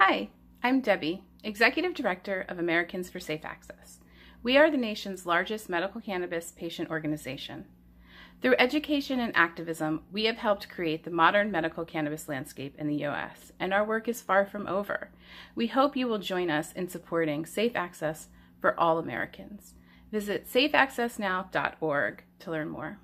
Hi, I'm Debbie, Executive Director of Americans for Safe Access. We are the nation's largest medical cannabis patient organization. Through education and activism, we have helped create the modern medical cannabis landscape in the U.S., and our work is far from over. We hope you will join us in supporting safe access for all Americans. Visit safeaccessnow.org to learn more.